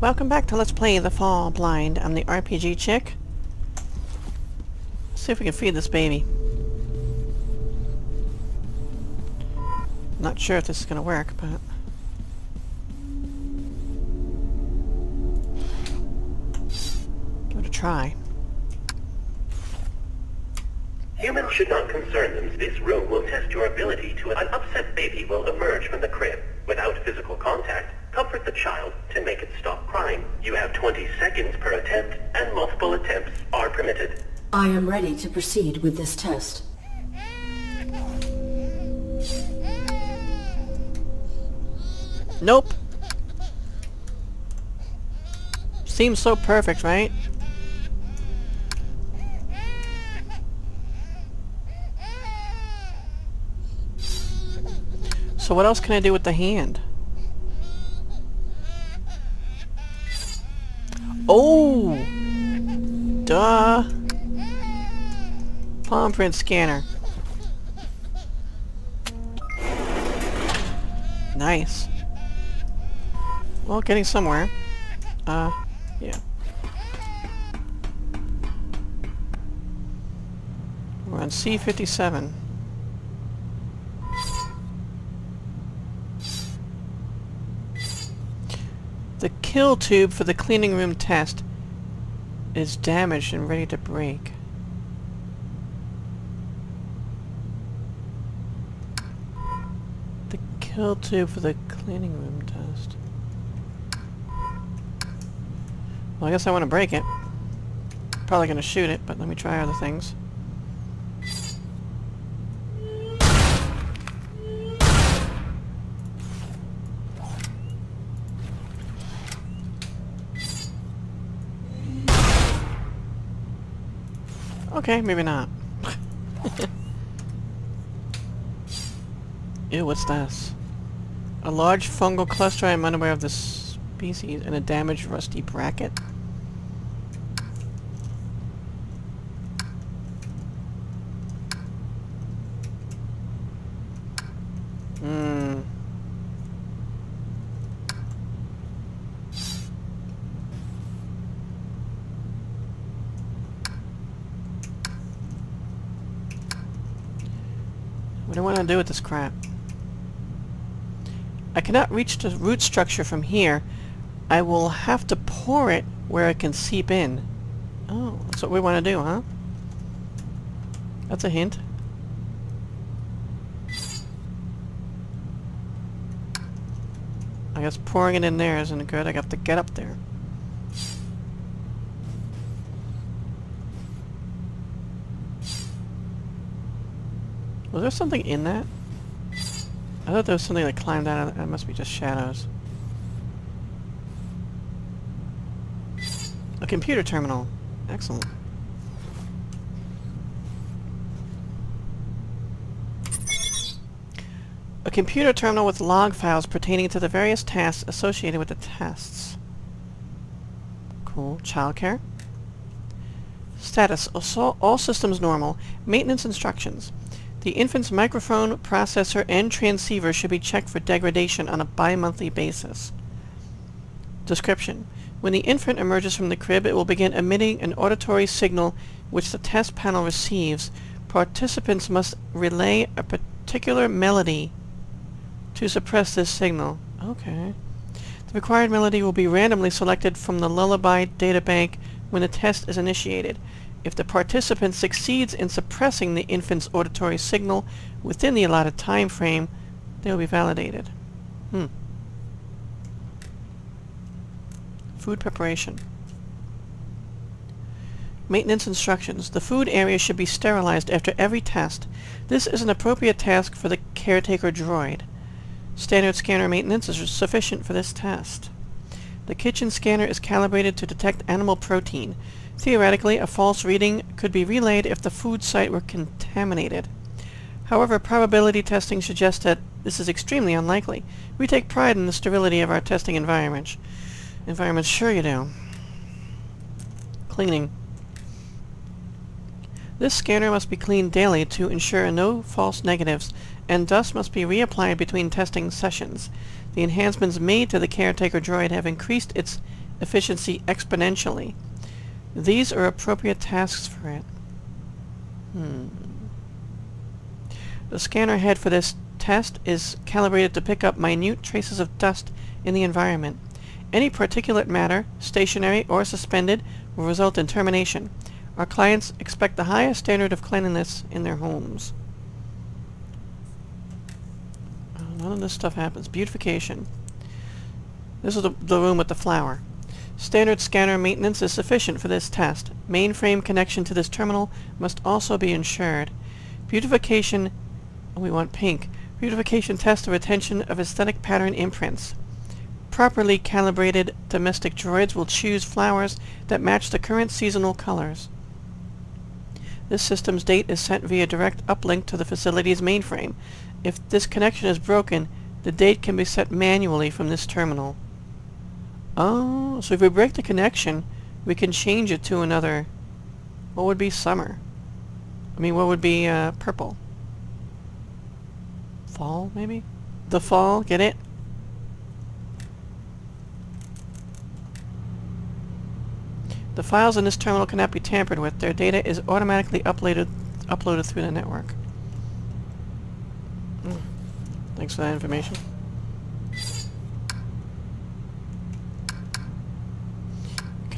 Welcome back to Let's Play The Fall Blind. I'm the RPG chick. Let's see if we can feed this baby. Not sure if this is gonna work, but... Give it a try. Humans should not concern them. This room will test your ability to... An upset baby will emerge from the crib. Without physical contact, comfort the child to make it stop crying. You have 20 seconds per attempt, and multiple attempts are permitted. I am ready to proceed with this test. Nope. Seems so perfect, right? So what else can I do with the hand? Oh! Duh! Palm print scanner. Nice. Well, getting somewhere. Uh, yeah. We're on C-57. The kill tube for the cleaning room test is damaged and ready to break. The kill tube for the cleaning room test. Well, I guess I want to break it. Probably going to shoot it, but let me try other things. Okay, maybe not. Ew, what's this? A large fungal cluster, I'm unaware of this species, and a damaged rusty bracket. Hmm. What do with this crap? I cannot reach the root structure from here. I will have to pour it where it can seep in. Oh, that's what we want to do, huh? That's a hint. I guess pouring it in there isn't good. I got to get up there. Was there something in that? I thought there was something that climbed out of it. That must be just shadows. A computer terminal. Excellent. A computer terminal with log files pertaining to the various tasks associated with the tests. Cool. Childcare. Status. All systems normal. Maintenance instructions. The infant's microphone, processor, and transceiver should be checked for degradation on a bi-monthly basis. Description. When the infant emerges from the crib, it will begin emitting an auditory signal which the test panel receives. Participants must relay a particular melody to suppress this signal. Okay. The required melody will be randomly selected from the lullaby databank when the test is initiated. If the participant succeeds in suppressing the infant's auditory signal within the allotted time frame, they will be validated. Hmm. Food preparation. Maintenance instructions. The food area should be sterilized after every test. This is an appropriate task for the caretaker droid. Standard scanner maintenance is sufficient for this test. The kitchen scanner is calibrated to detect animal protein. Theoretically, a false reading could be relayed if the food site were contaminated. However, probability testing suggests that this is extremely unlikely. We take pride in the sterility of our testing environments. Environments, sure you do. Cleaning. This scanner must be cleaned daily to ensure no false negatives, and dust must be reapplied between testing sessions. The enhancements made to the caretaker droid have increased its efficiency exponentially. These are appropriate tasks for it. Hmm. The scanner head for this test is calibrated to pick up minute traces of dust in the environment. Any particulate matter, stationary or suspended, will result in termination. Our clients expect the highest standard of cleanliness in their homes. None of this stuff happens. Beautification. This is the, the room with the flower. Standard scanner maintenance is sufficient for this test. Mainframe connection to this terminal must also be ensured. Beautification, oh, we want pink. Beautification test of retention of aesthetic pattern imprints. Properly calibrated domestic droids will choose flowers that match the current seasonal colors. This system's date is sent via direct uplink to the facility's mainframe. If this connection is broken, the date can be set manually from this terminal. Oh, so if we break the connection, we can change it to another... What would be summer? I mean, what would be uh, purple? Fall, maybe? The fall, get it? The files in this terminal cannot be tampered with. Their data is automatically uploaded uploaded through the network. Mm. Thanks for that information.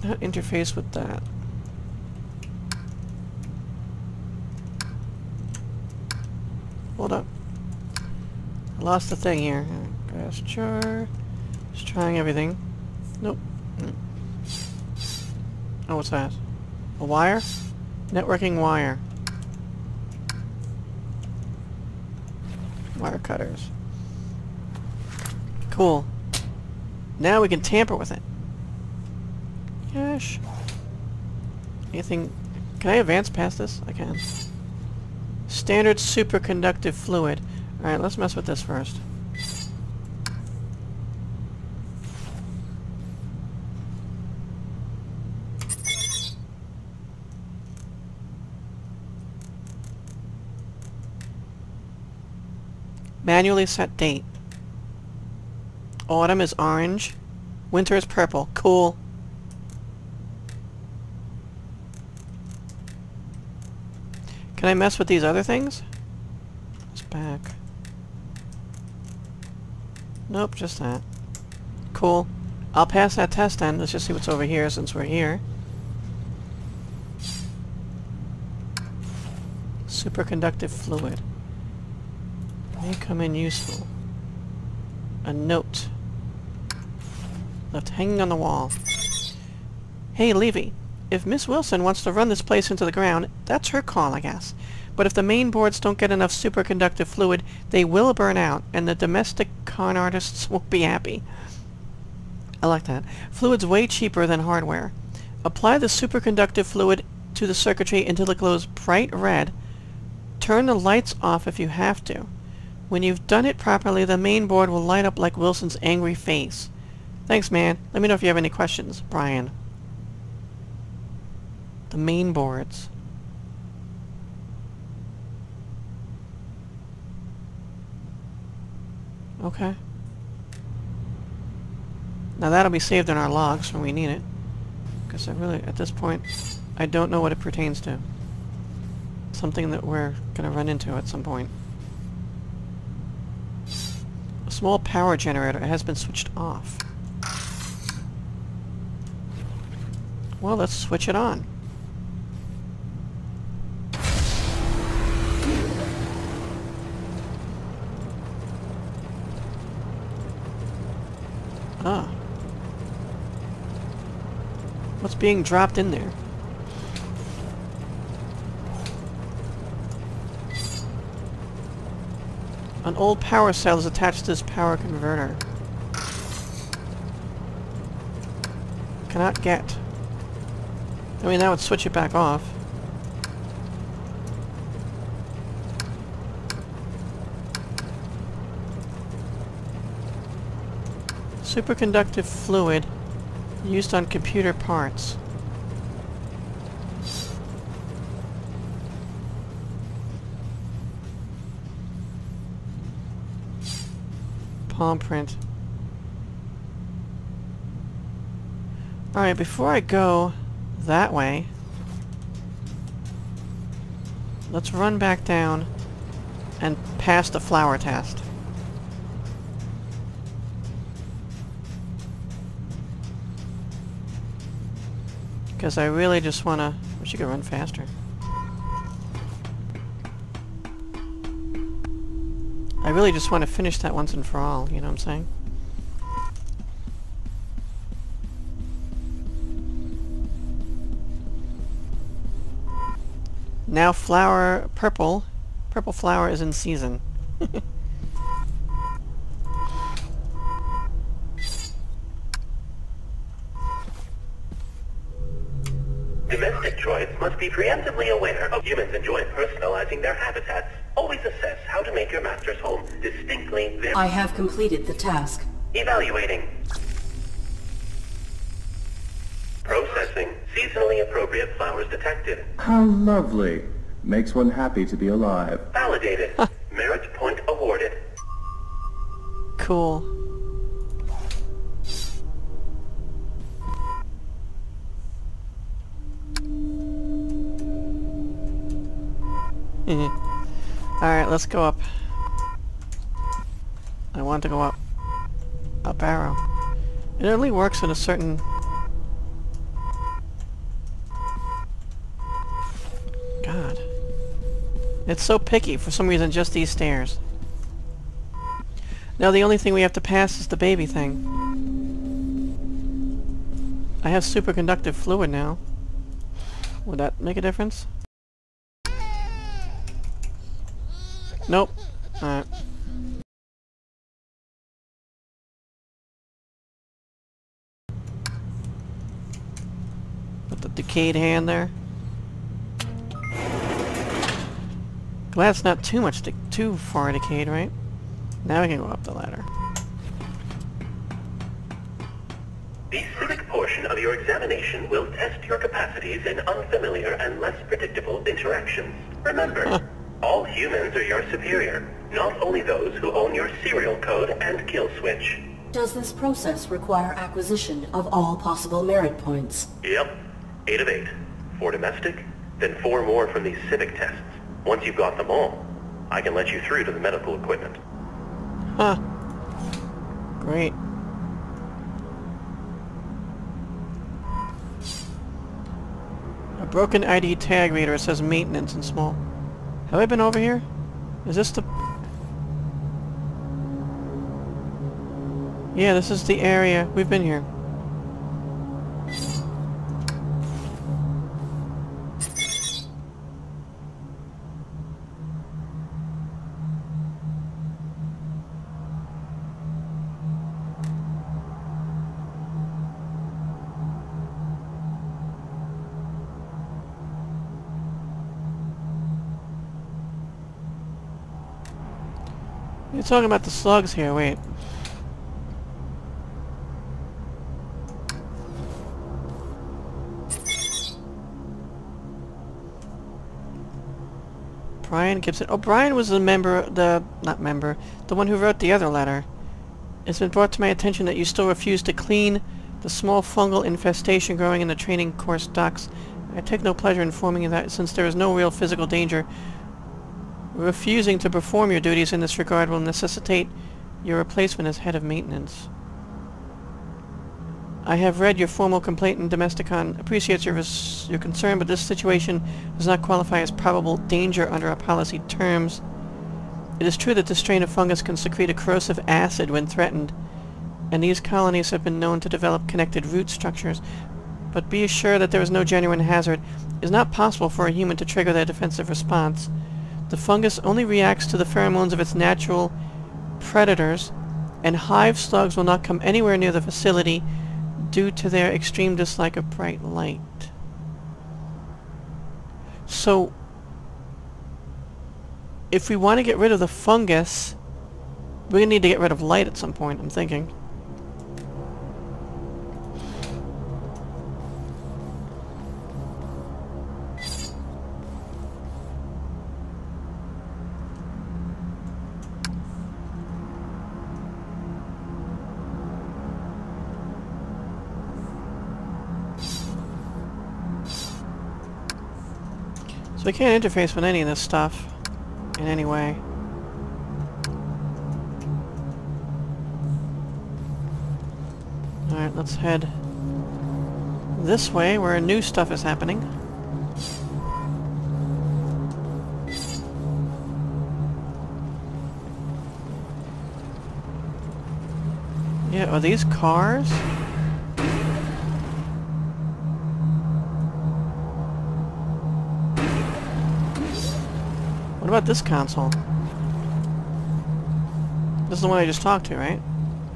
Interface with that. Hold up. I lost the thing here. Grass jar. Just trying everything. Nope. Mm. Oh, what's that? A wire? Networking wire. Wire cutters. Cool. Now we can tamper with it. Gosh. Anything... Can I advance past this? I can. Standard superconductive fluid. Alright, let's mess with this first. Manually set date. Autumn is orange. Winter is purple. Cool. Can I mess with these other things? It's back. Nope, just that. Cool. I'll pass that test then. Let's just see what's over here since we're here. Superconductive fluid. May come in useful. A note. Left hanging on the wall. Hey, Levy. If Miss Wilson wants to run this place into the ground, that's her call, I guess. But if the main boards don't get enough superconductive fluid, they will burn out, and the domestic con artists won't be happy. I like that. Fluid's way cheaper than hardware. Apply the superconductive fluid to the circuitry until it glows bright red. Turn the lights off if you have to. When you've done it properly, the main board will light up like Wilson's angry face. Thanks, man. Let me know if you have any questions. Brian the main boards. Okay. Now that'll be saved in our logs when we need it. Because I really, at this point, I don't know what it pertains to. Something that we're going to run into at some point. A small power generator has been switched off. Well, let's switch it on. Ah. What's being dropped in there? An old power cell is attached to this power converter. Cannot get. I mean, that would switch it back off. Superconductive fluid used on computer parts. Palm print. Alright, before I go that way, let's run back down and pass the flower test. Because I really just want to... Wish you could run faster. I really just want to finish that once and for all, you know what I'm saying? Now flower purple. Purple flower is in season. Domestic droids must be preemptively aware of humans enjoy personalizing their habitats. Always assess how to make your master's home distinctly their... I have completed the task. Evaluating. Processing. Seasonally appropriate flowers detected. How lovely. Makes one happy to be alive. Validated. Merit point awarded. Cool. Alright, let's go up. I want to go up. Up arrow. It only works in a certain... God. It's so picky, for some reason, just these stairs. Now the only thing we have to pass is the baby thing. I have superconductive fluid now. Would that make a difference? Nope. Alright. Put the decayed hand there. Glad it's not too much, too far decayed, right? Now we can go up the ladder. The civic portion of your examination will test your capacities in unfamiliar and less predictable interactions. Remember, all humans are your superior, not only those who own your serial code and kill switch. Does this process require acquisition of all possible merit points? Yep. Eight of eight. Four domestic, then four more from these civic tests. Once you've got them all, I can let you through to the medical equipment. Huh. Great. A broken ID tag reader says maintenance in small. Have I been over here? Is this the... Yeah, this is the area. We've been here. You're talking about the slugs here, wait. Brian Gibson. Oh, Brian was the member, the, not member, the one who wrote the other letter. It's been brought to my attention that you still refuse to clean the small fungal infestation growing in the training course docks. I take no pleasure in informing you that since there is no real physical danger, refusing to perform your duties in this regard will necessitate your replacement as head of maintenance. I have read your formal complaint in Domesticon, appreciates your, your concern, but this situation does not qualify as probable danger under our policy terms. It is true that the strain of fungus can secrete a corrosive acid when threatened, and these colonies have been known to develop connected root structures, but be assured that there is no genuine hazard. It is not possible for a human to trigger their defensive response. The fungus only reacts to the pheromones of its natural predators, and hive slugs will not come anywhere near the facility due to their extreme dislike of bright light. So, if we want to get rid of the fungus, we're going to need to get rid of light at some point, I'm thinking. So we can't interface with any of this stuff in any way. Alright, let's head this way where new stuff is happening. Yeah, are these cars? What about this console? This is the one I just talked to, right?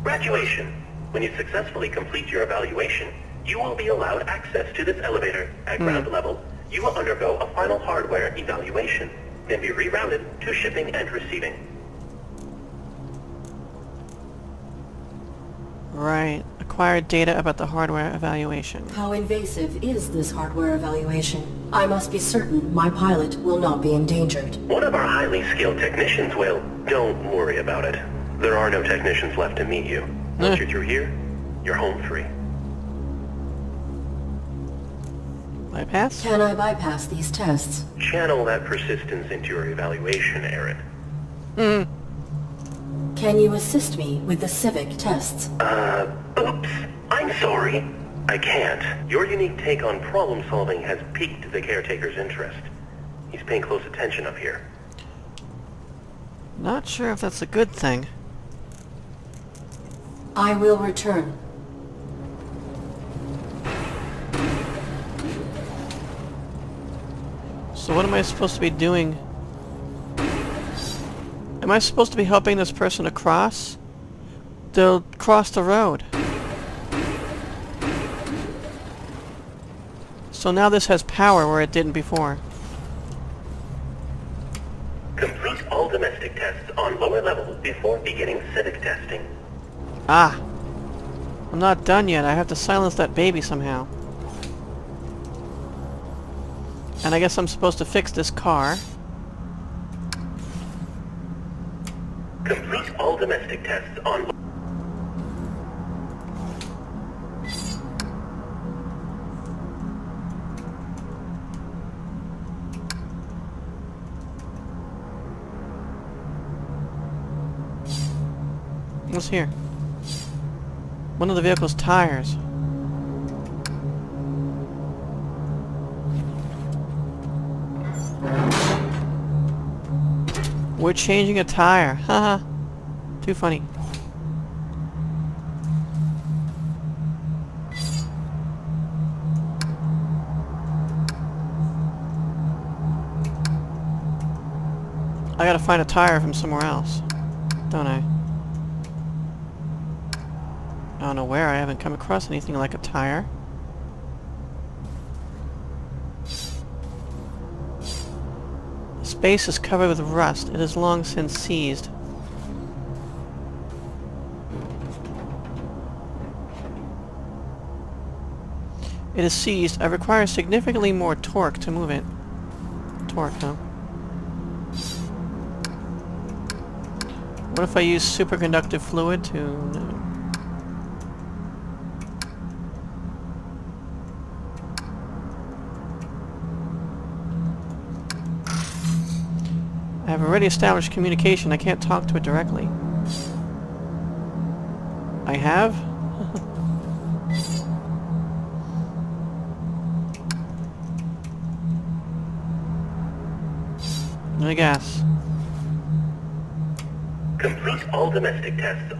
Graduation. When you successfully complete your evaluation, you will be allowed access to this elevator. At hmm. ground level, you will undergo a final hardware evaluation, then be rerouted to shipping and receiving. Right. Acquired data about the hardware evaluation. How invasive is this hardware evaluation? I must be certain my pilot will not be endangered. One of our highly skilled technicians will. Don't worry about it. There are no technicians left to meet you. Once Eh. you're through here, you're home free. Bypass? Can I bypass these tests? Channel that persistence into your evaluation, Aaron. Can you assist me with the civic tests? Uh, oops. I'm sorry. I can't. Your unique take on problem solving has piqued the caretaker's interest. He's paying close attention up here. Not sure if that's a good thing. I will return. So what am I supposed to be doing? Am I supposed to be helping this person across? They'll cross the road. So now this has power where it didn't before. Complete all domestic tests on lower before beginning civic testing. Ah! I'm not done yet. I have to silence that baby somehow. And I guess I'm supposed to fix this car. Complete all domestic tests on What's here? One of the vehicle's tires. We're changing a tire. Haha. Too funny. I gotta find a tire from somewhere else. Don't I? Where. I haven't come across anything like a tire. The space is covered with rust. It is long since seized. It is seized. I require significantly more torque to move it. Torque, huh? What if I use superconductive fluid to... No. I have already established communication. I can't talk to it directly. I have? I guess. complete all domestic tests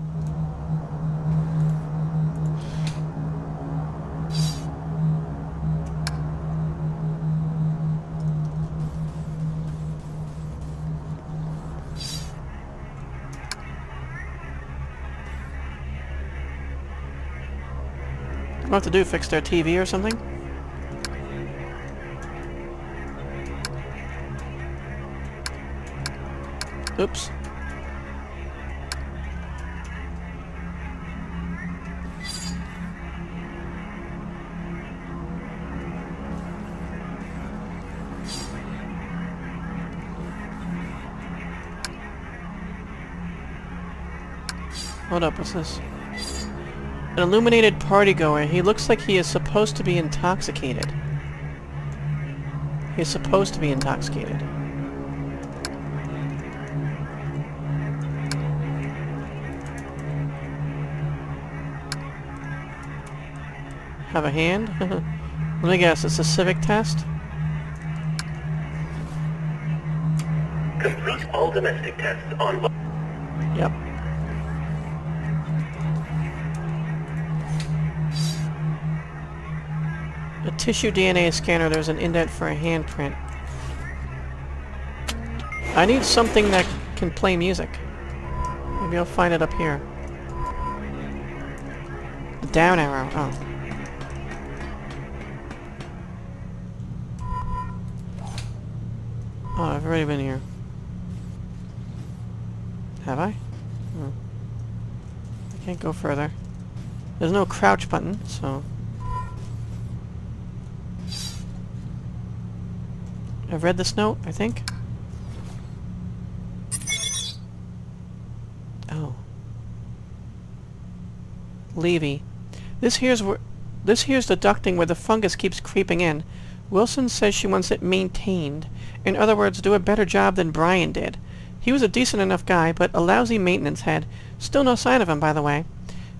Have to do? Fix their TV or something? Oops. Hold up, what's this? An illuminated partygoer. He looks like he is supposed to be intoxicated. He is supposed to be intoxicated. Have a hand? Let me guess, it's a civic test? Complete all domestic tests on... tissue DNA scanner, there's an indent for a handprint. I need something that can play music. Maybe I'll find it up here. The down arrow, oh. Oh, I've already been here. Have I? Hmm. I can't go further. There's no crouch button, so... I've read this note, I think. Oh. Levy. This here's where... This here's the ducting where the fungus keeps creeping in. Wilson says she wants it maintained. In other words, do a better job than Brian did. He was a decent enough guy, but a lousy maintenance head. Still no sign of him, by the way.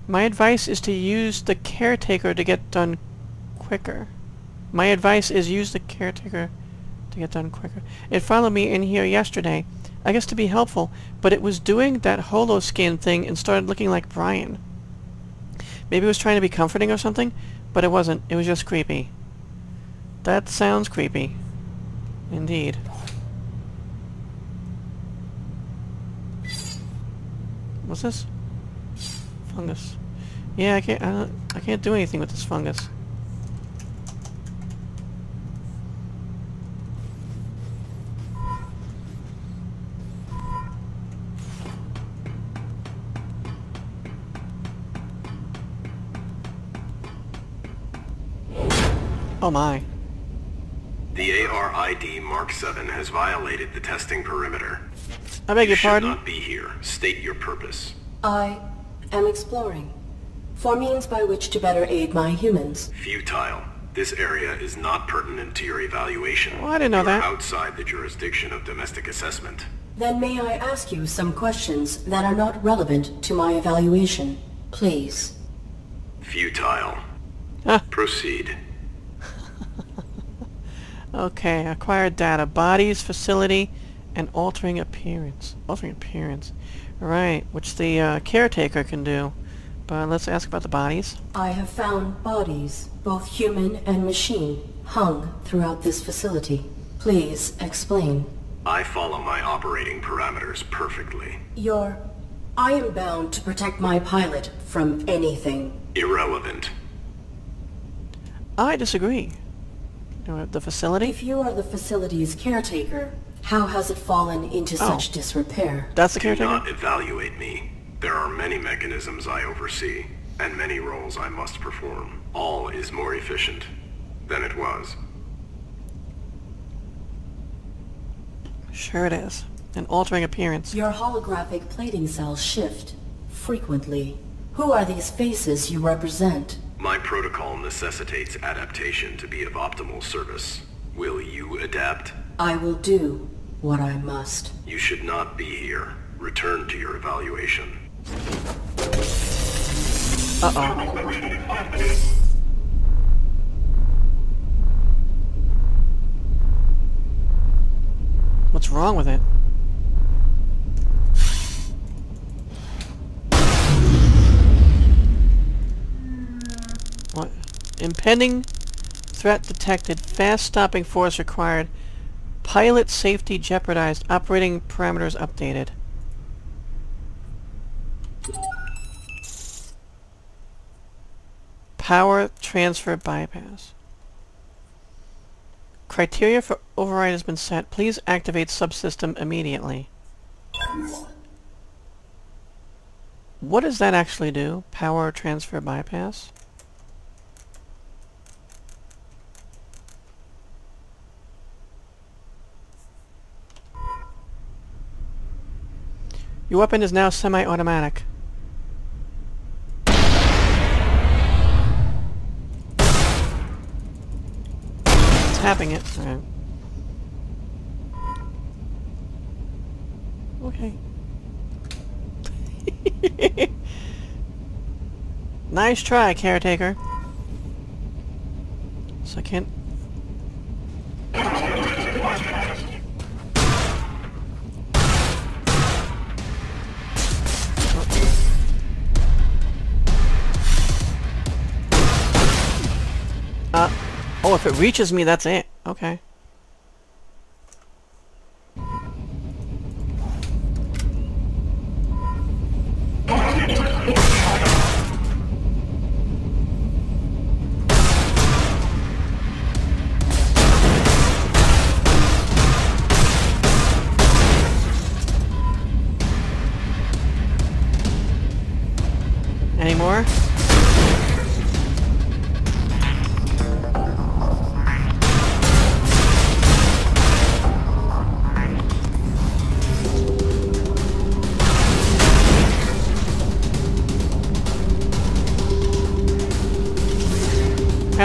My advice is to use the caretaker to get done quicker. My advice is use the caretaker to get done quicker. It followed me in here yesterday. I guess to be helpful, but it was doing that holo skin thing and started looking like Brian. Maybe it was trying to be comforting or something, but it wasn't. It was just creepy. That sounds creepy. Indeed. What's this? Fungus. Yeah, I can't. I, I can't do anything with this fungus. Oh my. The ARID Mark 7 has violated the testing perimeter. I beg You your should not be here. State your purpose. I am exploring. For means by which to better aid my humans. Futile. This area is not pertinent to your evaluation. Oh, I didn't know You that. outside the jurisdiction of domestic assessment. Then may I ask you some questions that are not relevant to my evaluation? Please. Futile. Ah. Proceed. Okay, acquired data. Bodies, facility, and altering appearance. Altering appearance. Right, which the uh, caretaker can do. But let's ask about the bodies. I have found bodies, both human and machine, hung throughout this facility. Please explain. I follow my operating parameters perfectly. Your... I am bound to protect my pilot from anything. Irrelevant. I disagree. Uh, The facility? If you are the facility's caretaker, how has it fallen into Oh. such disrepair? That's the caretaker? Do caretaker? not evaluate me. There are many mechanisms I oversee, and many roles I must perform. All is more efficient than it was. Sure it is. An altering appearance. Your holographic plating cells shift frequently. Who are these faces you represent? My protocol necessitates adaptation to be of optimal service. Will you adapt? I will do what I must. You should not be here. Return to your evaluation. Uh-oh. What's wrong with it? Impending threat detected. Fast stopping force required. Pilot safety jeopardized. Operating parameters updated. Power transfer bypass. Criteria for override has been set. Please activate subsystem immediately. What does that actually do? Power transfer bypass? Your weapon is now semi-automatic. Tapping it. Okay. nice try, caretaker. So I can't oh, if it reaches me, that's it. Okay.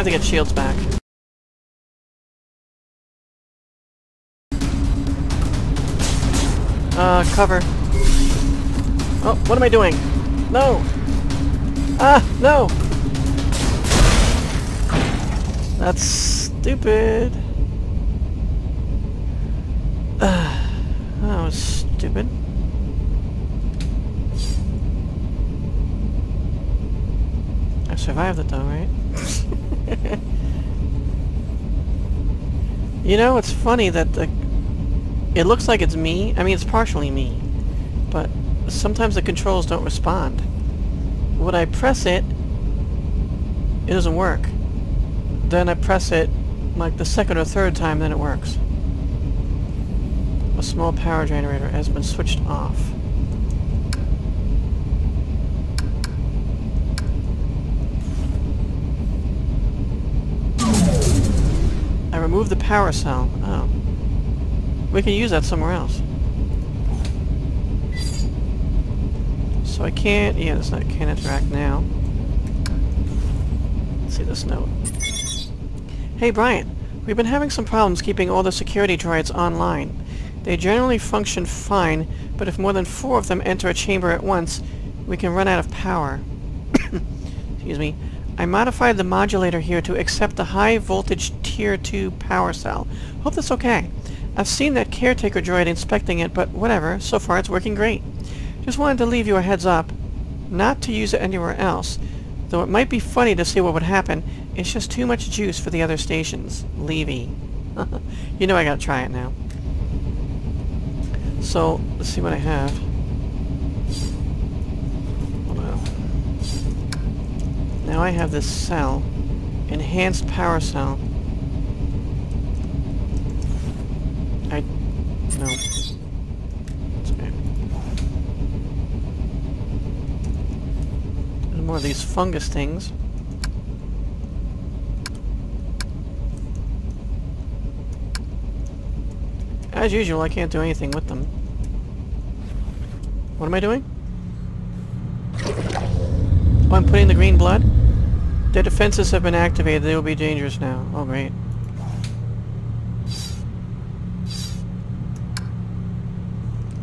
Have to get shields back. Uh, cover. Oh, what am I doing? No! Ah, no! That's stupid. Uh, that was stupid. I survived it though, right? you know, it's funny that the... It looks like it's me. I mean, it's partially me. But sometimes the controls don't respond. When I press it, it doesn't work. Then I press it like the second or third time, then it works. A small power generator has been switched off. I removed the power cell. Oh. We can use that somewhere else. So I can't... Yeah, this not, can't interact now. Let's see this note. Hey, Brian. We've been having some problems keeping all the security droids online. They generally function fine, but if more than four of them enter a chamber at once, we can run out of power. Excuse me. I modified the modulator here to accept the high voltage tier 2 power cell. Hope that's okay. I've seen that caretaker droid inspecting it, but whatever. So far it's working great. Just wanted to leave you a heads up. Not to use it anywhere else. Though it might be funny to see what would happen, it's just too much juice for the other stations. Levy. you know I gotta try it now. So, let's see what I have. Now I have this cell. Enhanced power cell. I... No. Okay. There's more of these fungus things. As usual, I can't do anything with them. What am I doing? Oh, I'm putting the green blood? Their defenses have been activated. They will be dangerous now. Oh, great.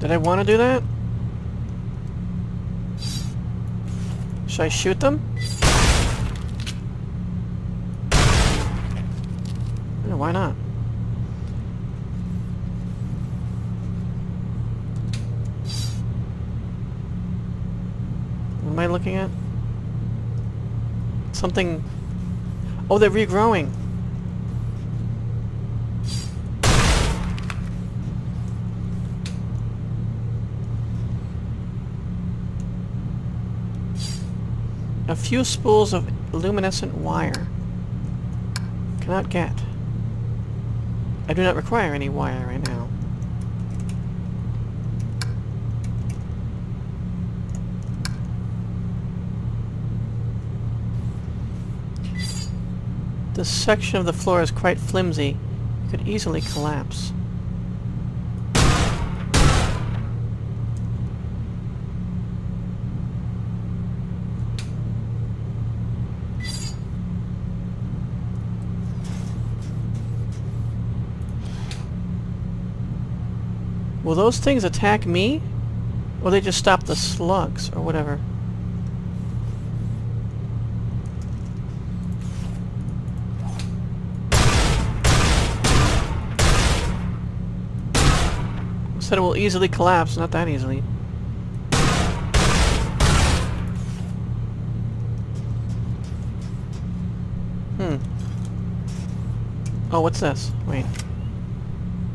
Did I want to do that? Should I shoot them? Yeah, why not? What am I looking at? Something... Oh, they're regrowing! A few spools of luminescent wire. Cannot get. I do not require any wire right now. This section of the floor is quite flimsy. It could easily collapse. Will those things attack me? Or they just stop the slugs, or whatever? Said it will easily collapse, not that easily. Hmm. Oh, what's this? Wait.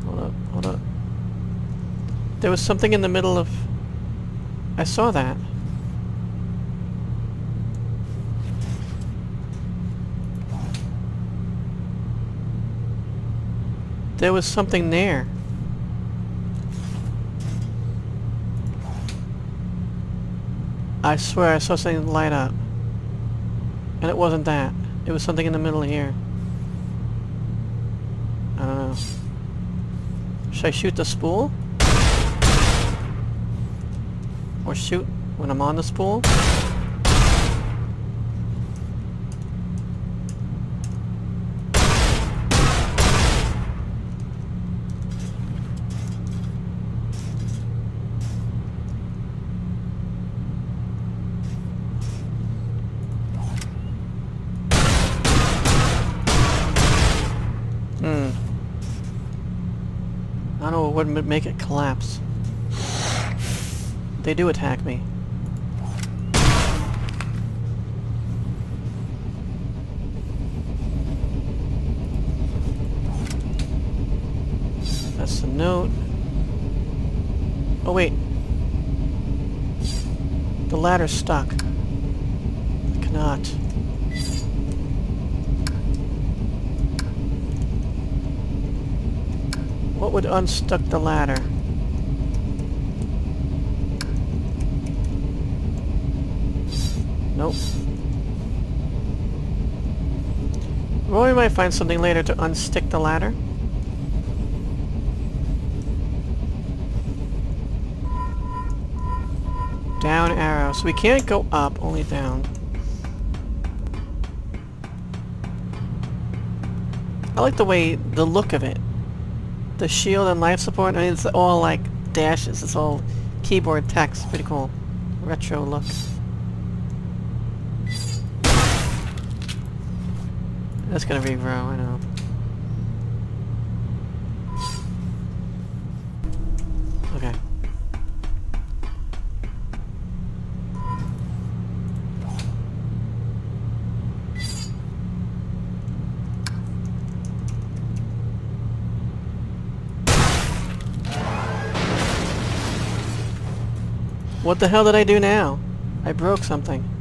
Hold up, hold up. There was something in the middle of... I saw that. There was something there. I swear I saw something light up. And it wasn't that. It was something in the middle here. I don't know. Should I shoot the spool? Or shoot when I'm on the spool? Hmm. I don't know what would make it collapse. They do attack me. That's the note. Oh wait. The ladder's stuck. I cannot. What would unstuck the ladder? Nope. Well, we might find something later to unstick the ladder. Down arrow. So we can't go up, only down. I like the way, the look of it. The shield and life support, I mean, it's all like dashes. It's all keyboard text. Pretty cool. Retro look. That's gonna regrow, I know. Okay. What the hell did I do now? I broke something.